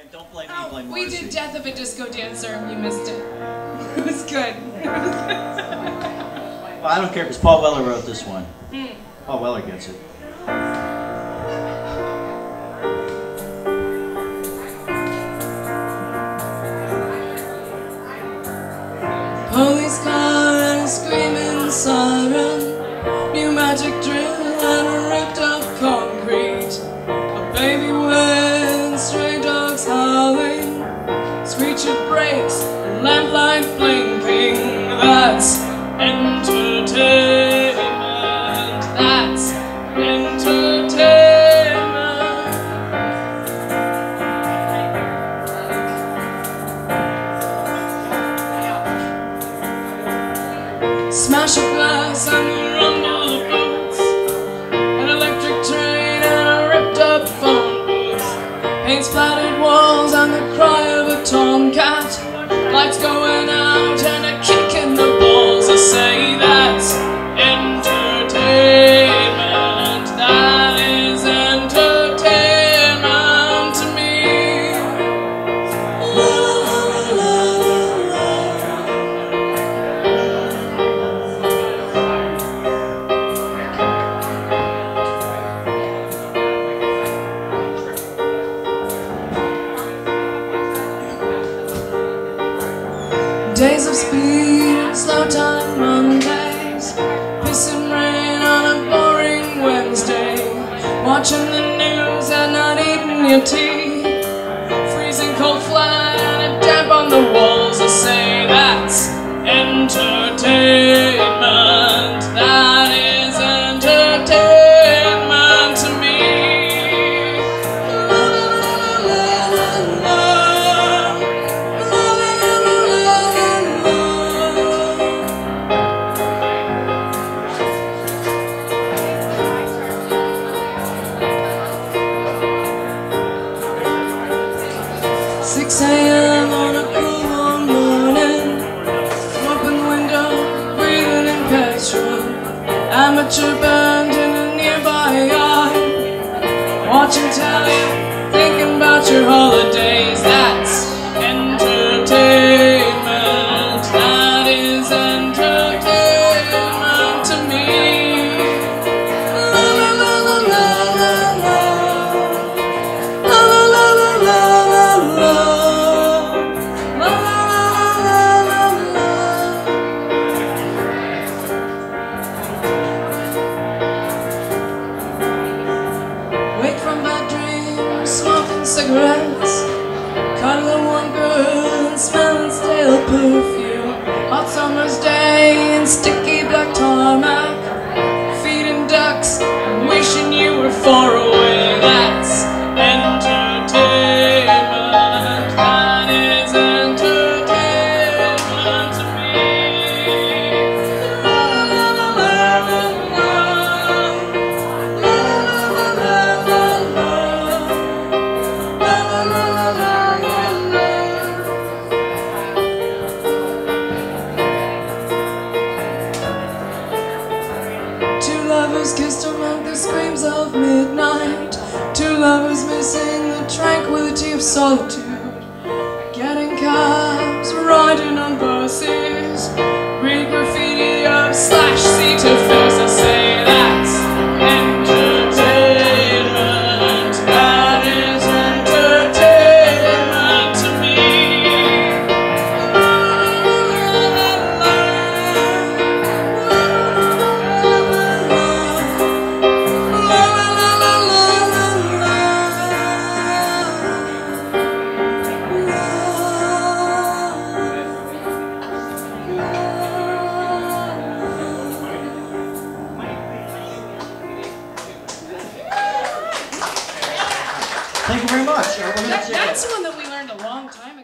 Dan. Don't blame me, Oh, blame we Marcy. did Death of a Disco Dancer. You missed it. It was good. Well, I don't care because Paul Weller wrote this one. Hmm. Paul Weller gets it. Police car and a screaming siren, pneumatic drill and blinking. That's entertainment. That's entertainment. Smash a glass and the rumble of boots An electric train and a ripped up phone booth Paint splattered walls and the cry of a tomcat Lights going out and a kick in the balls I say Days of speed, slow time Mondays, piss and rain on a boring Wednesday, watching the news and not eating your tea, freezing cold flat and a damp on the walls. I say that's entertainment. In a nearby watching telly, thinking about your holidays. That's cuddling one girl and smelling stale perfume. Hot summer's day in sticky black tarmac, lovers kissed among the screams of midnight. Two lovers missing the tranquility of solitude. Getting cabs, riding on buses. Thank you very much. That, that's one that we learned a long time ago.